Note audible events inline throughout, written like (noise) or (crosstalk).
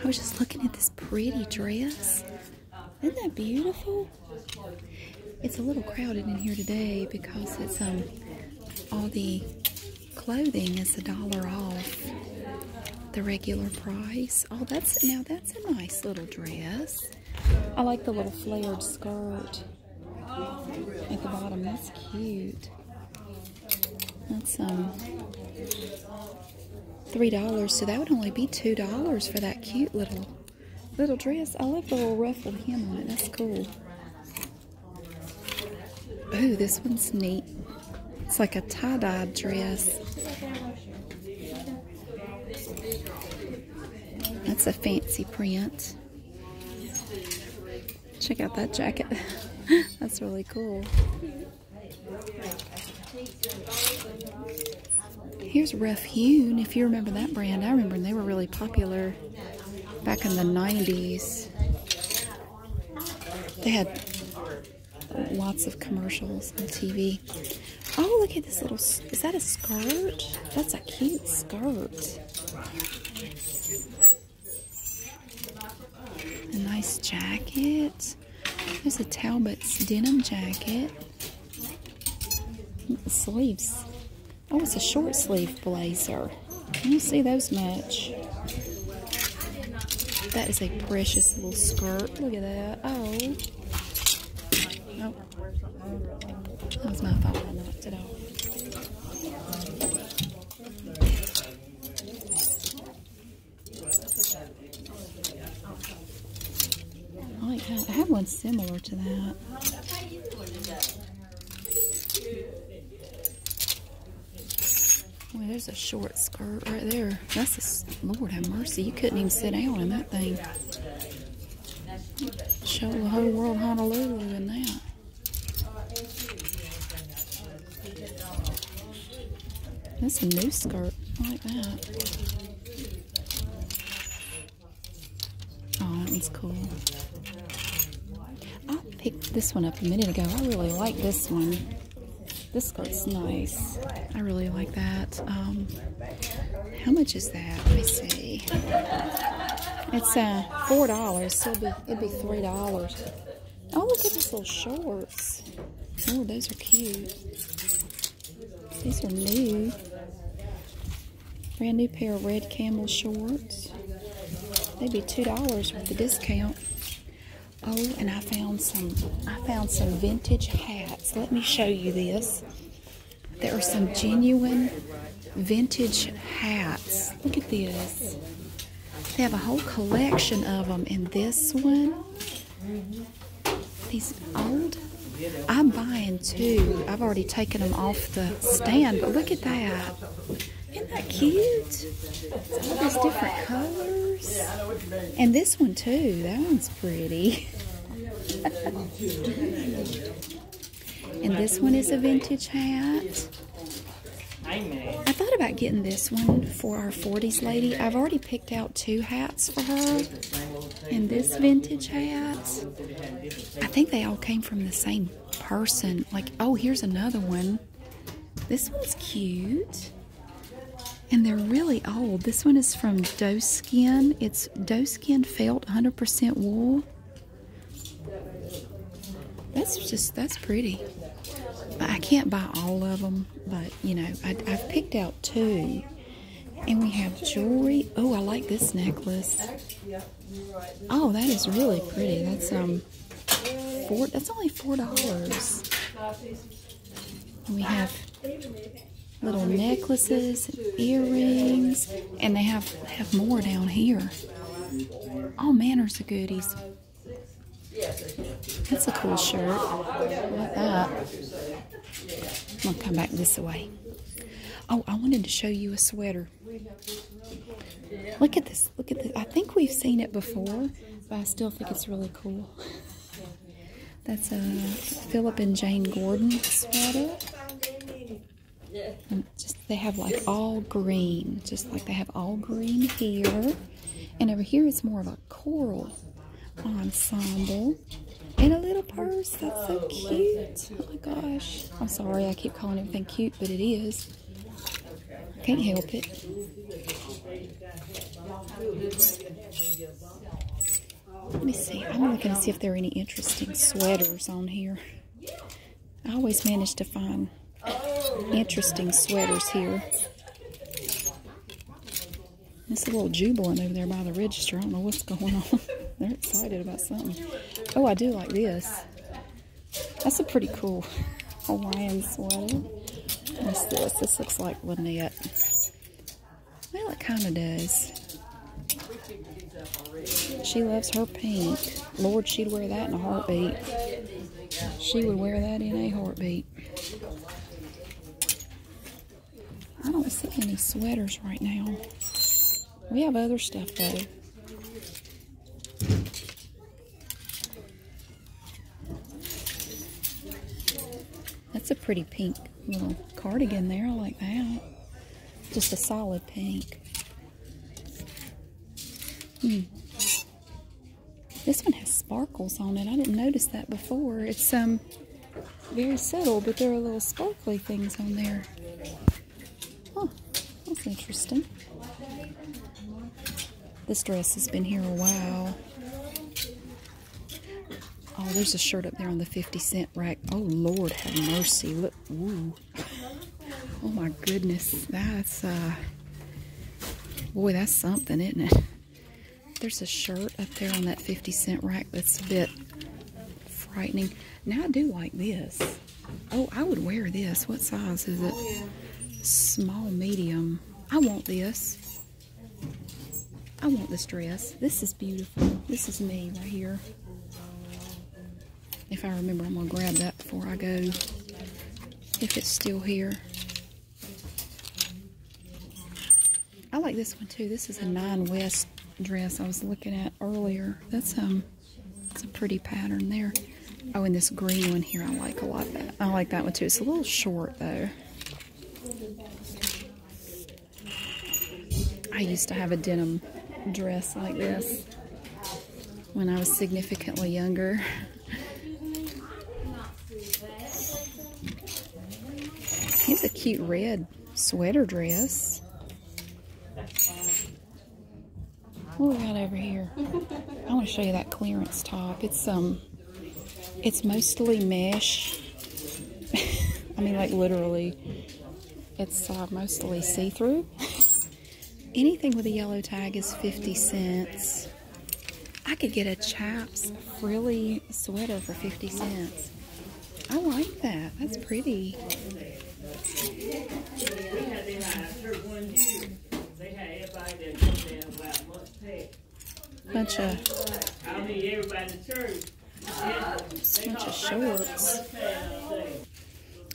I was just looking at this pretty dress. Isn't that beautiful? It's a little crowded in here today because it's um all the clothing is a dollar off the regular price. Oh, that's now that's a nice little dress. I like the little flared skirt at the bottom. That's cute. That's um three dollars, so that would only be two dollars for that cute little little dress. I love the little ruffled hem on it. That's cool. Ooh, this one's neat. It's like a tie-dye dress. That's a fancy print. Check out that jacket. (laughs) That's really cool. Here's Rough Hewn. If you remember that brand, I remember they were really popular back in the 90s. They had lots of commercials on TV. Oh, look at this little, is that a skirt? That's a cute skirt. A nice jacket. There's a Talbot's denim jacket. The sleeves. Oh, it's a short sleeve blazer. Can you see those much. That is a precious little skirt. Look at that. Oh. Nope. That was my fault. I knocked it off. I have one similar to that. Boy, there's a short skirt right there. That's a, Lord have mercy. You couldn't even sit down in that thing. Show the whole world Honolulu in that. That's a new skirt. I like that. Oh, that one's cool. I picked this one up a minute ago. I really like this one. This skirt's nice. I really like that. Um, how much is that? Let me see. It's uh, four dollars, so it'd be, it'd be three dollars. Oh, look at these little shorts. Oh, those are cute. These are new. Brand new pair of red camel shorts. They'd be two dollars with the discount. Oh, and I found some I found some vintage hats. Let me show you this. There are some genuine vintage hats. Look at this. They have a whole collection of them in this one. These old I'm buying two. I've already taken them off the stand, but look at that. Isn't that cute? All these different colors. And this one too. That one's pretty. and this one is a vintage hat. I thought about getting this one for our 40s lady. I've already picked out two hats for her. And this vintage hat. I think they all came from the same person. Like, oh, here's another one. This one's cute. And they're really old. This one is from Doe Skin. It's Doe Skin felt 100% wool. That's just, that's pretty. I can't buy all of them, but you know, I, I've picked out two. And we have jewelry. Oh, I like this necklace. Oh, that is really pretty. That's um four that's only four dollars. We have little necklaces, and earrings, and they have have more down here. All manners of goodies. That's a cool shirt. I like that. I'm gonna come back this way. Oh, I wanted to show you a sweater. Look at this. Look at this. I think we've seen it before, but I still think it's really cool. (laughs) That's a Philip and Jane Gordon sweater. And just they have like all green, just like they have all green here. And over here it's more of a coral ensemble. And a little purse. That's so cute. Oh my gosh. I'm sorry I keep calling everything cute, but it is. Can't help it. Let me see. I'm looking to see if there are any interesting sweaters on here. I always manage to find interesting sweaters here. It's a little jubilant over there by the register. I don't know what's going on. (laughs) They're excited about something. Oh, I do like this. That's a pretty cool Hawaiian sweater. What's this? This looks like Lynette. Well, it kind of does. She loves her pink. Lord, she'd wear that in a heartbeat. She would wear that in a heartbeat. I don't see any sweaters right now. We have other stuff though. That's a pretty pink little cardigan there. I like that. Just a solid pink. Hmm. This one has sparkles on it. I didn't notice that before. It's um very subtle, but there are little sparkly things on there. That's interesting. This dress has been here a while. Oh, there's a shirt up there on the 50 cent rack. Oh, Lord, have mercy. Look. Ooh. Oh, my goodness. That's, uh, boy, that's something, isn't it? There's a shirt up there on that 50 cent rack that's a bit frightening. Now, I do like this. Oh, I would wear this. What size is it? Small, medium. I want this. I want this dress. This is beautiful. This is me right here. If I remember, I'm going to grab that before I go. If it's still here. I like this one too. This is a Nine West dress I was looking at earlier. That's um, it's a pretty pattern there. Oh, and this green one here I like a lot. That I like that one too. It's a little short though. I used to have a denim dress like this when I was significantly younger. Here's a cute red sweater dress. What we got over here? I want to show you that clearance top. It's um, it's mostly mesh. (laughs) I mean, like literally, it's uh, mostly see-through. Anything with a yellow tag is 50 cents. I could get a Chaps frilly sweater for 50 cents. I like that. That's pretty. Bunch of bunch of shorts.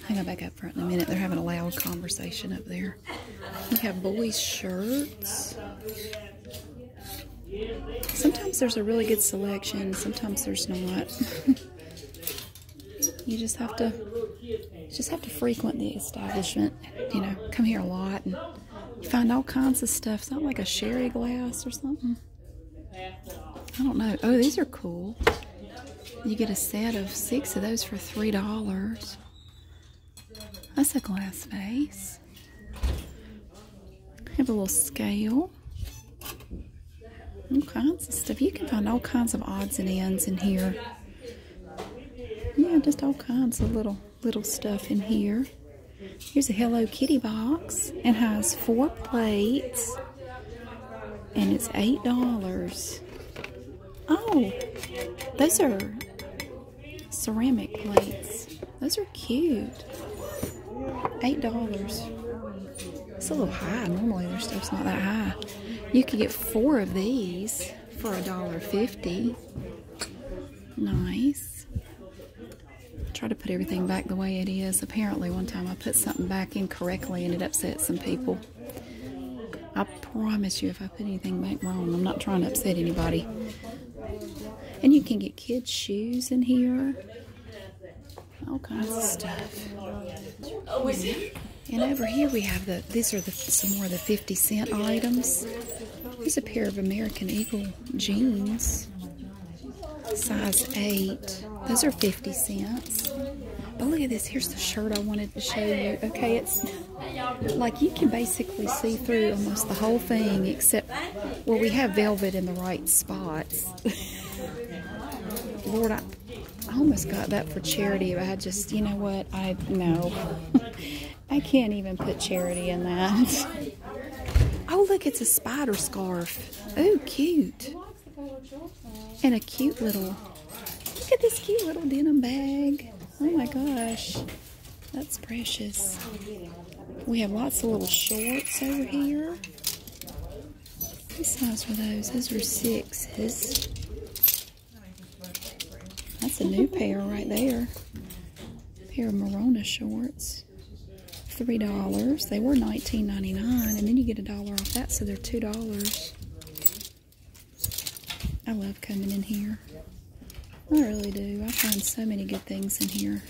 Hang on back up front in a minute. They're having a loud conversation up there. We have boys' shirts. Sometimes there's a really good selection. Sometimes there's not. (laughs) you just have to just have to frequent the establishment. You know, come here a lot and you find all kinds of stuff. Something like a sherry glass or something. I don't know. Oh, these are cool. You get a set of six of those for three dollars. That's a glass vase. Have a little scale. All kinds of stuff. You can find all kinds of odds and ends in here. Yeah, just all kinds of little little stuff in here. Here's a Hello Kitty box. It has four plates. And it's eight dollars. Oh, those are ceramic plates. Those are cute. Eight dollars. It's a little high. Normally their stuff's not that high. You could get four of these for a dollar fifty. Nice. Try to put everything back the way it is. Apparently one time I put something back incorrectly and it upset some people. I promise you if I put anything back wrong, I'm not trying to upset anybody. And you can get kids' shoes in here. All kinds of stuff. Oh? And over here we have the, these are the some more of the 50 cent items. Here's a pair of American Eagle jeans, size 8. Those are 50 cents. Oh, look at this. Here's the shirt I wanted to show you. Okay, it's like you can basically see through almost the whole thing except where we have velvet in the right spots. (laughs) Lord, I, I almost got that for charity, but I just, you know what? I, no. (laughs) I can't even put charity in that. (laughs) Oh, look, it's a spider scarf. Oh, cute. And a cute little, look at this cute little denim bag. Oh my gosh. That's precious. We have lots of little shorts over here. What size were those? Those were sixes. That's a new pair right there. A pair of Marona shorts. Three dollars. They were nineteen ninety nine, and then you get a dollar off that, so they're two dollars. I love coming in here. I really do. I find so many good things in here.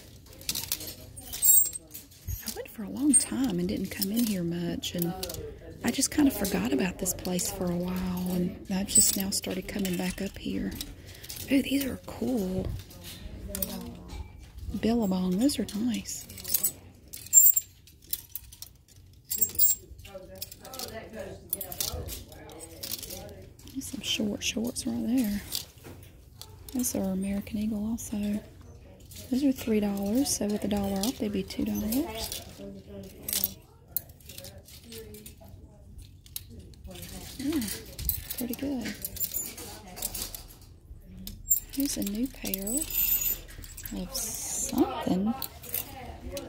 I went for a long time and didn't come in here much, and I just kind of forgot about this place for a while, and I've just now started coming back up here. Oh, these are cool. Billabong, those are nice. There's some short shorts right there. Those are American Eagle also. Those are three dollars, so with a dollar off they'd be two dollars. Yeah, pretty good. Here's a new pair of something.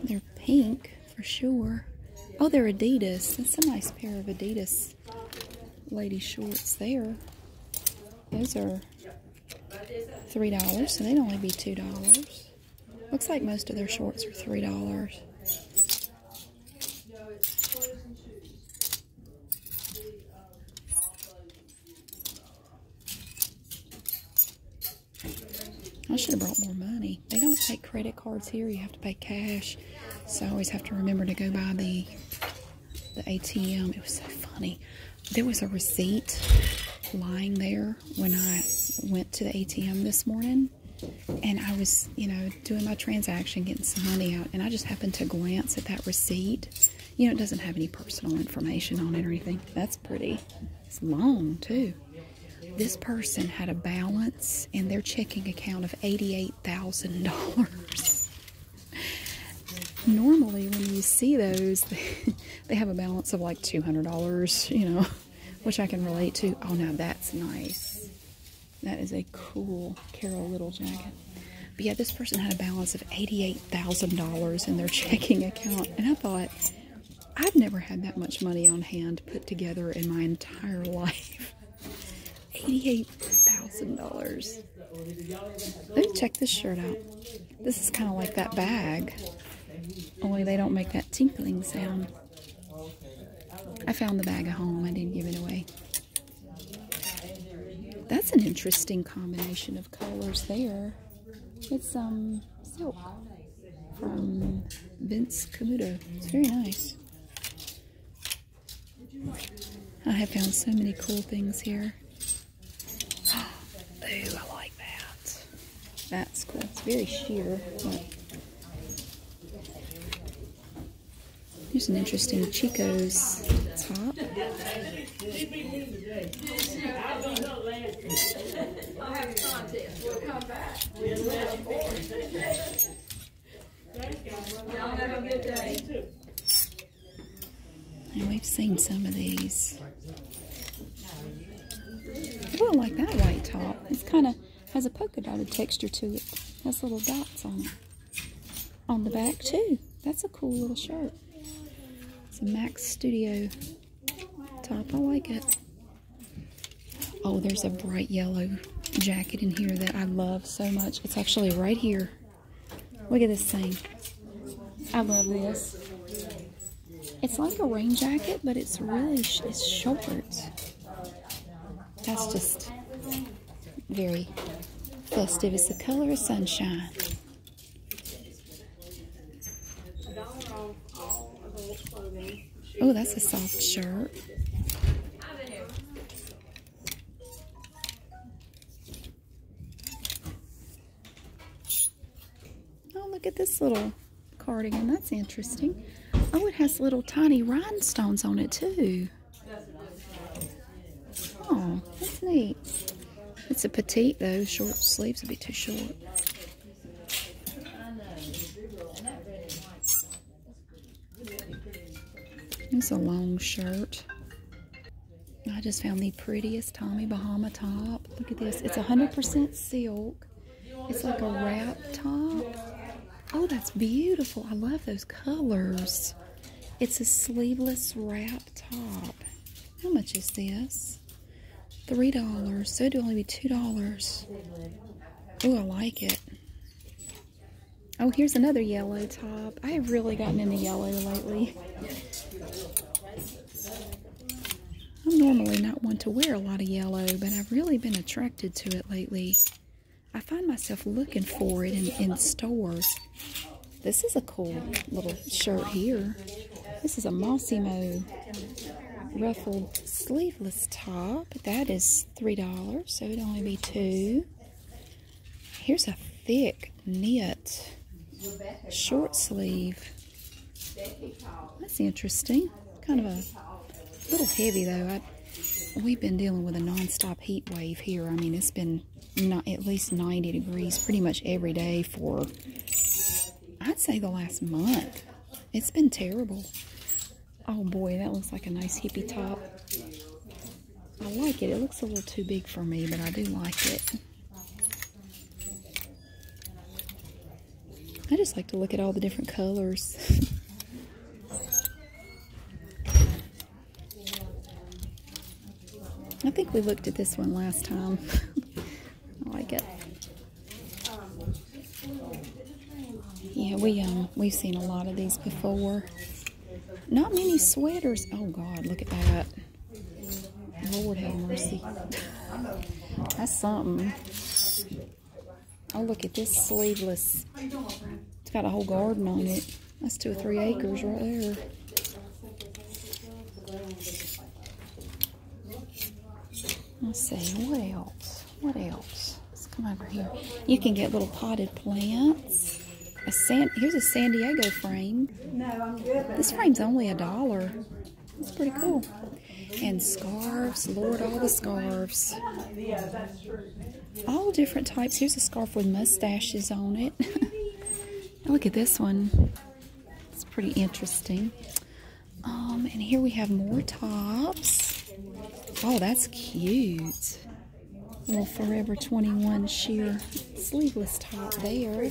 They're pink for sure. Oh, they're Adidas. That's a nice pair of Adidas lady shorts there. Those are $3, so they'd only be $2. Looks like most of their shorts are $3. Credit cards here. You have to pay cash. So I always have to remember to go by the the ATM. It was so funny. There was a receipt lying there when I went to the ATM this morning. And I was, you know, doing my transaction, getting some money out, and I just happened to glance at that receipt. You know, it doesn't have any personal information on it or anything. That's pretty. It's long, too. This person had a balance in their checking account of $88,000. Normally, when you see those, (laughs) they have a balance of like $200, you know, which I can relate to. Oh, now that's nice. That is a cool Carole Little jacket. But yeah, this person had a balance of $88,000 in their (laughs) checking account. And I thought, I've never had that much money on hand put together in my entire (laughs) life. $88,000. Let me check this shirt out. This is kind of like that bag, only they don't make that tinkling sound. I found the bag at home. I didn't give it away. That's an interesting combination of colors there. It's um silk from Vince Camuto. It's very nice. I have found so many cool things here. Ooh, I like that. That's cool. It's very sheer. Here's an interesting Chico's top. And we've seen some of these. I like that white top. It's kind of has a polka dotted texture to it. Has little dots on it. On the back too. That's a cool little shirt. It's a Max Studio top. I like it. Oh, there's a bright yellow jacket in here that I love so much. It's actually right here. Look at this thing. I love this. It's like a rain jacket, but it's really sh it's short. That's just very festive. It's the color of sunshine. Oh, that's a soft shirt. Oh, look at this little cardigan. That's interesting. Oh, it has little tiny rhinestones on it too. Oh, that's neat. It's a petite though. Short sleeves would be too short. It's a long shirt. I just found the prettiest Tommy Bahama top. Look at this. It's 100% silk. It's like a wrap top. Oh, that's beautiful. I love those colors. It's a sleeveless wrap top. How much is this? Three dollars. So it'd only be two dollars. Oh, I like it. Oh, here's another yellow top. I have really gotten into yellow lately. I'm normally not one to wear a lot of yellow, but I've really been attracted to it lately. I find myself looking for it in, in stores. This is a cool little shirt here. This is a Mossimo ruffled sleeveless top. That is $3, so it'd only be 2 Here's a thick knit short sleeve. That's interesting. Kind of a little heavy though. I, we've been dealing with a non-stop heat wave here. I mean, it's been not at least 90 degrees pretty much every day for, I'd say the last month. It's been terrible. Oh boy, that looks like a nice hippie top. I like it. It looks a little too big for me, but I do like it. I just like to look at all the different colors. (laughs) I think we looked at this one last time. (laughs) I like it. Yeah, we um we've seen a lot of these before. Not many sweaters. Oh God, look at that. Lord have mercy. (laughs) That's something. Oh, look at this sleeveless. It's got a whole garden on it. That's two or three acres right there. Let's see, what else? What else? Let's come over here. You can get little potted plants. A San here's a San Diego frame. No, I'm good. This frame's only a dollar. It's pretty cool. And scarves, Lord, all the scarves. All different types. Here's a scarf with mustaches on it. (laughs) Look at this one. It's pretty interesting. Um, and here we have more tops. Oh, that's cute. Little Forever 21 sheer sleeveless top there.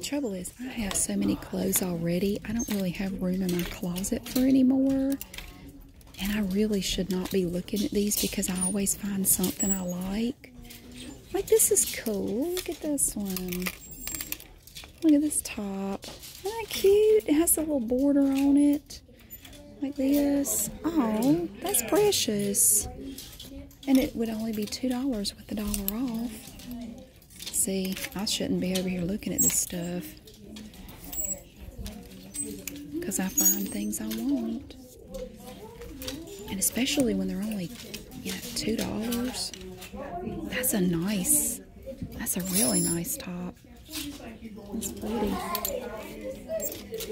trouble is, I have so many clothes already. I don't really have room in my closet for any more. And I really should not be looking at these because I always find something I like. Like this is cool. Look at this one. Look at this top. Isn't that cute? It has a little border on it. Like this. Oh, that's precious. And it would only be $2 with the dollar off. See, I shouldn't be over here looking at this stuff. Because I find things I want. And especially when they're only, you know, $2. That's a nice, that's a really nice top. It's pretty.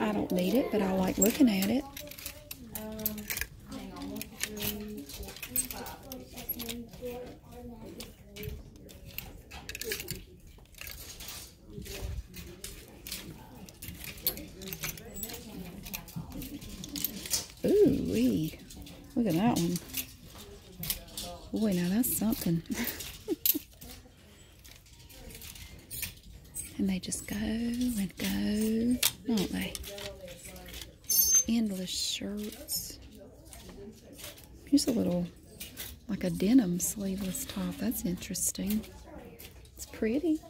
I don't need it, but I like looking at it. denim sleeveless top. That's interesting. It's pretty.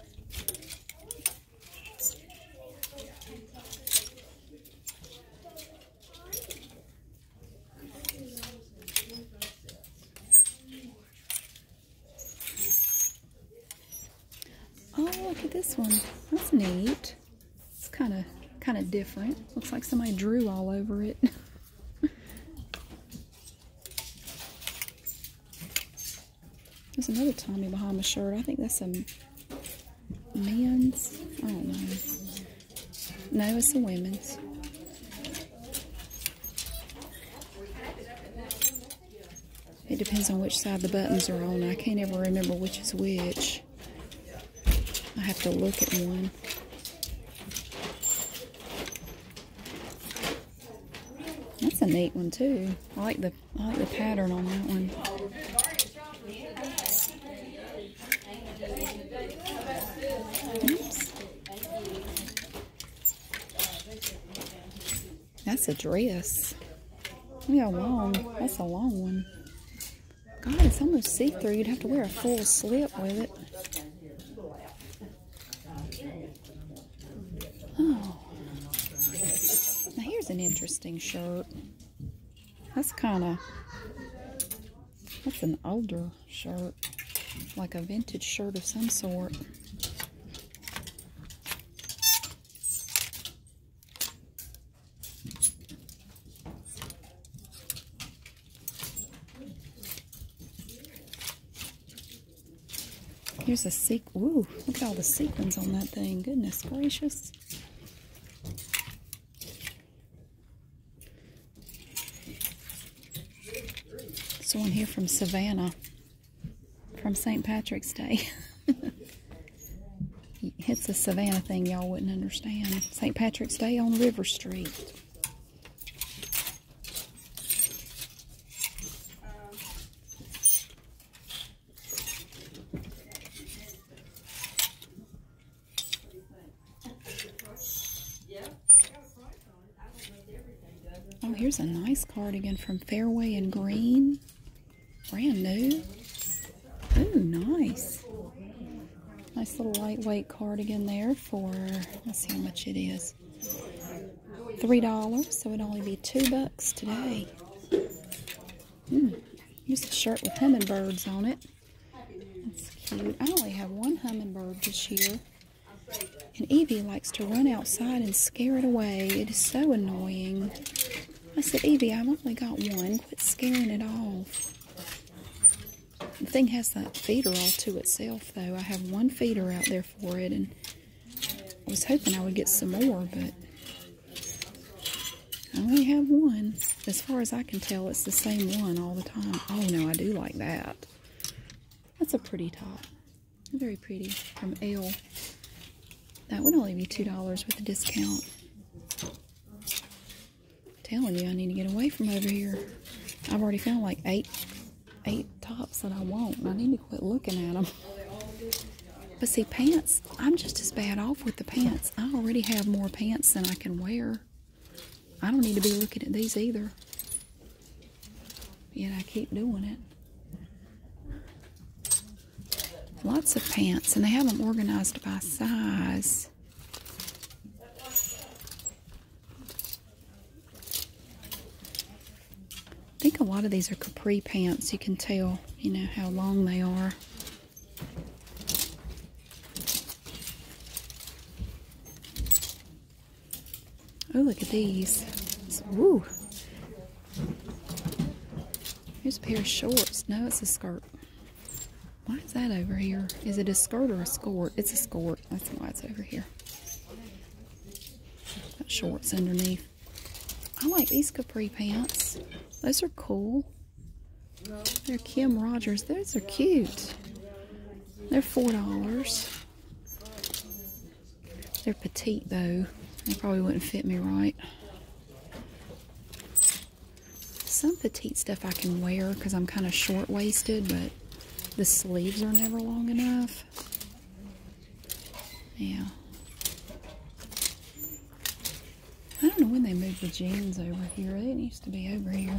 Oh, look at this one. That's neat. It's kind of kind of different. Looks like somebody drew all over it. (laughs) There's another Tommy Bahama shirt. I think that's a men's. I don't know. No, it's a women's. It depends on which side the buttons are on. I can't ever remember which is which. I have to look at one. That's a neat one too. I like the I like the pattern on that one. That's a dress. Look how long. That's a long one. God, it's almost see-through. You'd have to wear a full slip with it. Oh. Now here's an interesting shirt. That's kind of, that's an older shirt. Like a vintage shirt of some sort. Here's a sequ. Ooh, look at all the sequins on that thing. Goodness gracious. This one here from Savannah, from St. Patrick's Day. (laughs) it's a Savannah thing y'all wouldn't understand. St. Patrick's Day on River Street. Here's a nice cardigan from Fairway and Greene. Brand new. Ooh, nice. Nice little lightweight cardigan there for, let's see how much it is. Three dollars, so it'd only be two bucks today. Hmm. Here's a shirt with hummingbirds on it. That's cute. I only have one hummingbird this year. And Evie likes to run outside and scare it away. It is so annoying. I said, Evie, I've only got one. Quit scaring it off. The thing has that feeder all to itself, though. I have one feeder out there for it, and I was hoping I would get some more, but I only have one. As far as I can tell, it's the same one all the time. Oh, no, I do like that. That's a pretty top. Very pretty. From Elle. That would only be $2 with a discount. Telling you, I need to get away from over here. I've already found like eight, eight tops that I want. I need to quit looking at them. But see, pants, I'm just as bad off with the pants. I already have more pants than I can wear. I don't need to be looking at these either. Yet I keep doing it. Lots of pants, and they have them organized by size. I a lot of these are capri pants. You can tell, you know, how long they are. Oh, look at these. Woo! Here's a pair of shorts. No, it's a skirt. Why is that over here? Is it a skirt or a skirt? It's a skirt. That's why it's over here. Got shorts underneath. I like these capri pants. Those are cool. They're Kim Rogers. Those are cute. They're $4. They're petite though. They probably wouldn't fit me right. Some petite stuff I can wear because I'm kind of short-waisted, but the sleeves are never long enough. Yeah. I don't know when they moved the jeans over here. it used to be over here.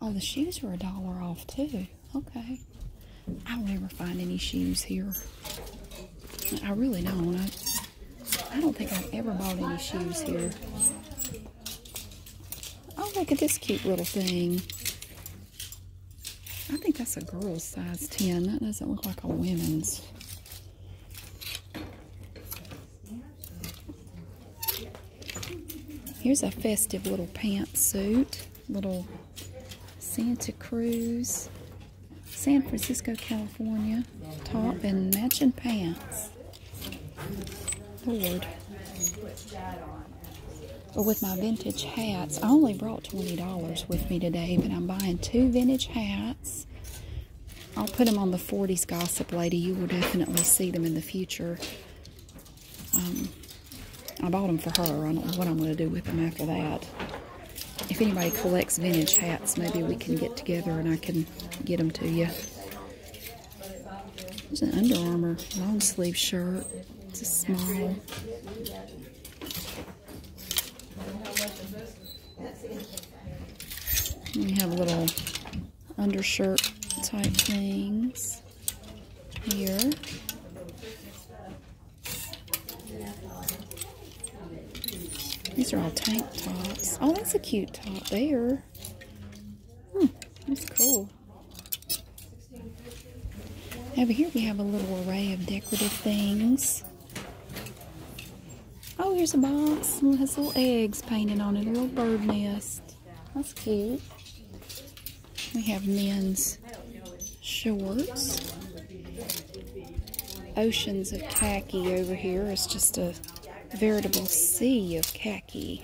Oh, the shoes were a dollar off too. Okay. I don't ever find any shoes here. I really don't. I, I don't think I've ever bought any shoes here. Oh, look at this cute little thing. I think that's a girl's size 10. That doesn't look like a women's. Here's a festive little pantsuit, little Santa Cruz, San Francisco, California top and matching pants. Lord. But with my vintage hats, I only brought $20 with me today, but I'm buying two vintage hats. I'll put them on the 40s Gossip Lady. You will definitely see them in the future. Um, I bought them for her. I don't know what I'm going to do with them after that. If anybody collects vintage hats, maybe we can get together and I can get them to you. There's an Under Armour long sleeve shirt. It's a small. We have little undershirt type things here. These are all tank tops. Oh, that's a cute top there. Hmm, that's cool. Over here we have a little array of decorative things. Oh, here's a box. It has little eggs painted on it, a little bird nest. That's cute. We have men's shorts. Oceans of khaki over here. It's just a veritable sea of khaki.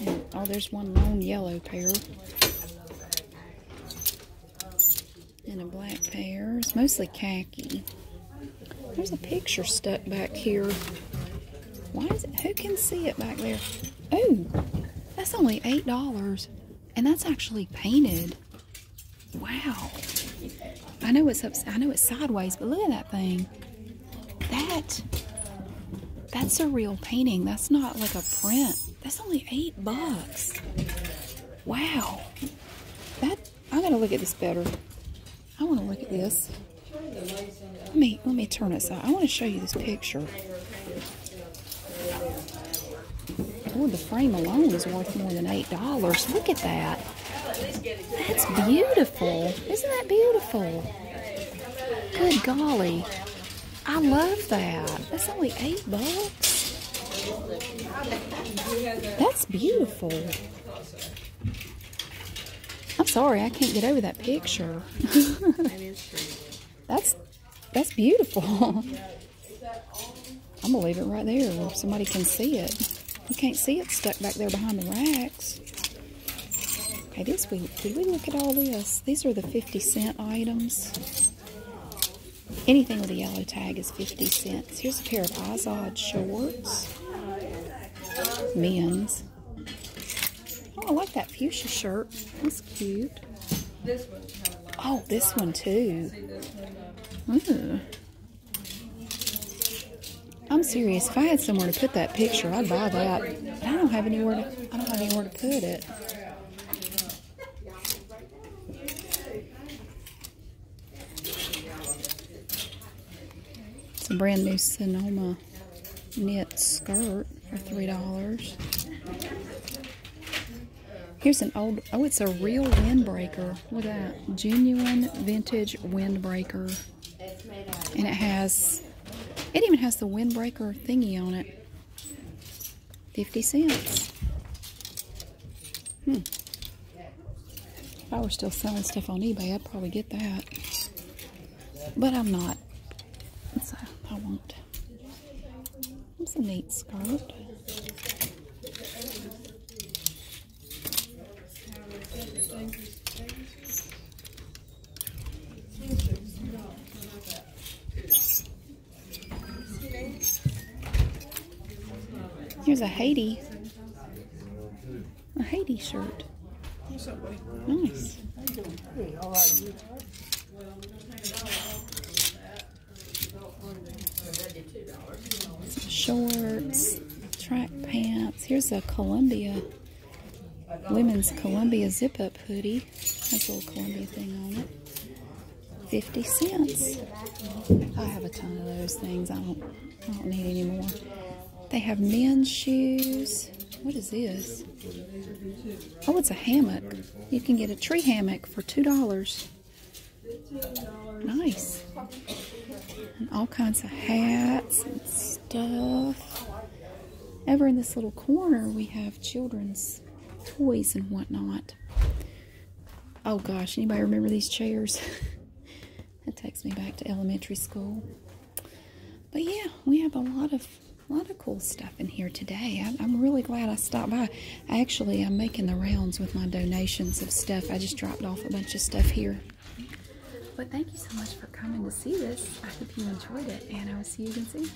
And, oh, there's one lone yellow pair. And a black pair. It's mostly khaki. There's a picture stuck back here. Why is it? Who can see it back there? Oh, that's only $8. And that's actually painted. Wow. I know it's up, I know it's sideways, but look at that thing. That that's a real painting. That's not like a print. That's only eight bucks. Wow. That I gotta look at this better. I wanna look at this. Let me let me turn it so I wanna show you this picture. Oh, the frame alone is worth more than eight dollars. Look at that. That's beautiful. Isn't that beautiful? Good golly. I love that. That's only eight bucks. That's beautiful. I'm sorry, I can't get over that picture. (laughs) that's that's beautiful. (laughs) I'm gonna leave it right there where somebody can see it. You can't see it stuck back there behind the racks. Okay, this we did we look at all this? These are the 50 cent items. Anything with a yellow tag is 50 cents. Here's a pair of Izod shorts. Men's. Oh, I like that fuchsia shirt. That's cute. Oh, this one too. Ooh. I'm serious. If I had somewhere to put that picture, I'd buy that. But I don't have anywhere to. I don't have anywhere to put it. A brand new Sonoma knit skirt for three dollars. Here's an old. Oh, it's a real windbreaker. Look at that. Genuine vintage windbreaker, and it has it even has the windbreaker thingy on it. 50 cents. Hmm. If I were still selling stuff on eBay, I'd probably get that. But I'm not. So I won't. It's a neat skirt. Here's a Haiti. A Haiti shirt. Nice. Shorts, track pants. Here's a Columbia, women's Columbia zip-up hoodie. Has a little Columbia thing on it. 50 cents. I have a ton of those things. I don't, I don't need any more. They have men's shoes. What is this? Oh, it's a hammock. You can get a tree hammock for $2. Nice. And all kinds of hats and stuff. over in this little corner, we have children's toys and whatnot. Oh gosh, anybody remember these chairs? (laughs) that takes me back to elementary school. But yeah, we have a lot of a lot of cool stuff in here today. I, am really glad I stopped by. Actually, I'm making the rounds with my donations of stuff. I just dropped off a bunch of stuff here. But thank you so much for coming to see this. I hope you enjoyed it, and I will see you again soon.